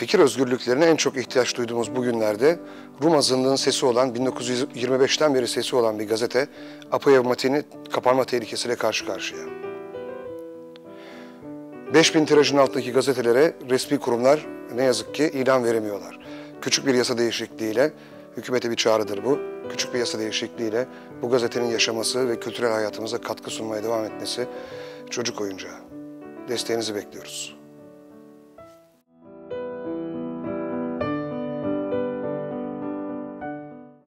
Fikir özgürlüklerine en çok ihtiyaç duyduğumuz bu günlerde Rum azınlığın sesi olan 1925'ten beri sesi olan bir gazete Apayavmatin'i kapanma tehlikesiyle karşı karşıya. 5000 tirajın altındaki gazetelere resmi kurumlar ne yazık ki ilan veremiyorlar. Küçük bir yasa değişikliğiyle, hükümete bir çağrıdır bu, küçük bir yasa değişikliğiyle bu gazetenin yaşaması ve kültürel hayatımıza katkı sunmaya devam etmesi çocuk oyuncağı. Desteğinizi bekliyoruz.